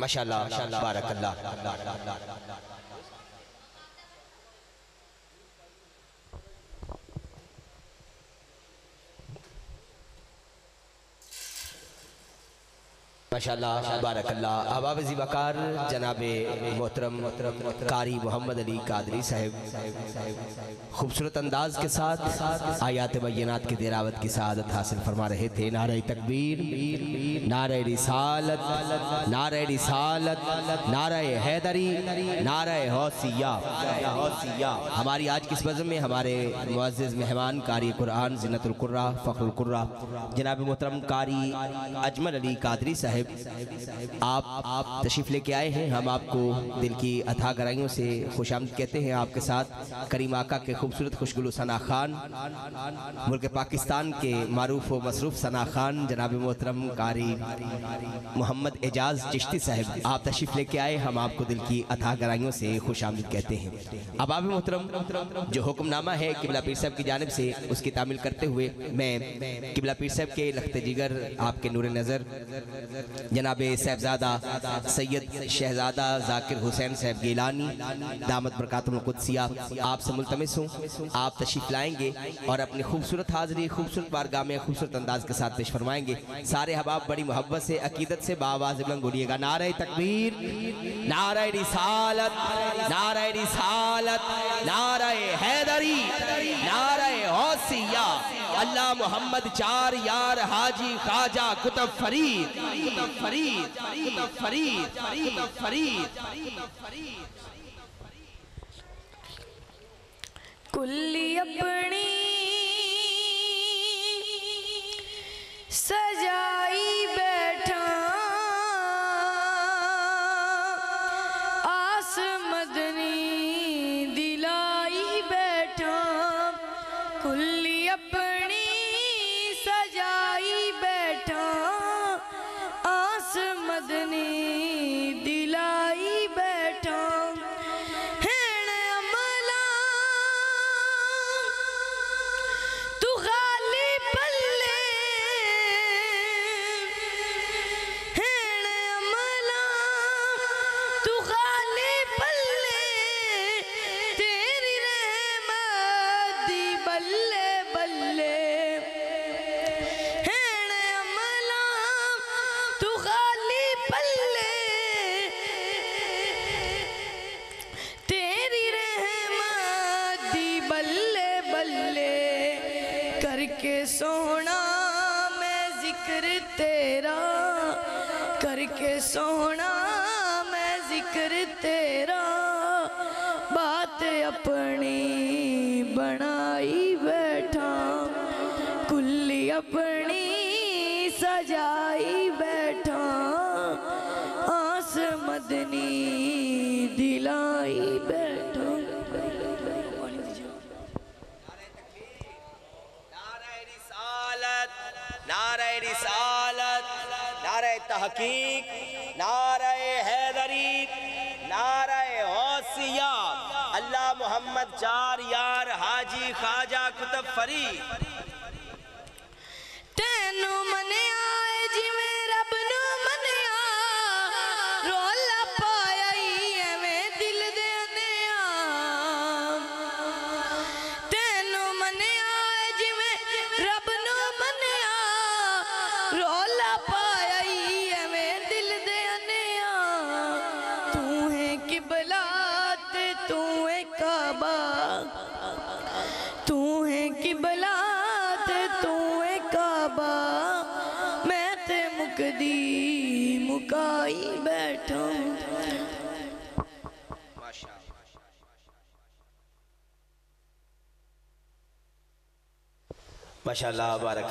माशाल्लाह बारकल्लाह। अहबाब ज़िबाकार जनाब मोहतरम कारी मोहम्मद अली कादरी साहब। खूबसूरत अंदाज के साथ आयात बैनात की तिलावत की सआदत हासिल फरमा रहे थे। नारे तकबीर नारे रिसालत नारे रिसालत नारे हैदरी नारे हौसिया। हौसिया हमारी आज की इस बज़म में हमारे मुआज़ मेहमान कारी कुरान जिनतुल्कुर्रा फ़खरुल्कुर्रा जनाब मोहतरम कारी अजमल अली कादरी साहब। आप आप तशरीफ़ लेके आए हैं। हम आपको दिल की अथा गहराइयों से खुश कहते हैं। आपके साथ करीम आका के खूबसूरत खुशगुलू सना खान, मुल्क पाकिस्तान के मारूफ व मसरूफ सना खान, जनाब मोहतरम कारी मोहम्मद एजाज चिश्ती साहब, आप तशरीफ़ लेके आए। हम आपको दिल की अथा गहराइयों से खुश कहते हैं। अब आप मोहतरम, जो हुक्मनामा है किबला पीर साहब की जानब से, उसकी तामील करते हुए मैं किबला पीर साहब के लखते जिगर आपके नूर नज़र जनाब साहबजादा सैयद शहजादा जाकिर हुसैन साहब गिलानी, दामद बरकतमकुदसिया आपसे मुलतमस हूँ। आप तशीफ लाएँगे और अपनी खूबसूरत हाज़री, खूबसूरत बारगाह में खूबसूरत अंदाज के साथ पेश फरमाएँगे। सारे हबाब बड़ी मोहब्बत से, अकीदत से, बाबाज बुलंद बोलिएगा। नारे तकबीर, नारे रिसालत नारे रिसालत, नारे हैदरी, नारे हौसिया। अल्लाह मोहम्मद चार यार हाजी खाजा कुतब फरीद कुतब फरीद कुतब फरीद कुतब फरीद। कुल्ली अपनी सजाई बल्ले बल्ले। तू खाली तेरी करके सोना मैं ज़िक्र तेरा। करके सोना मैं ज़िक्र तेरा। अपनी सजाई बैठा, आस मदनी दिलाई बैठा। नारे रिसालत हैदरी नारे हौसिया, अल्लाह मोहम्मद चार यार हाजी खाजा कुतब फरीद। किबला तू है काबा। तू है तू है काबा। मैं ते मुकदी मुकाई बैठा। माशाल्लाह बारक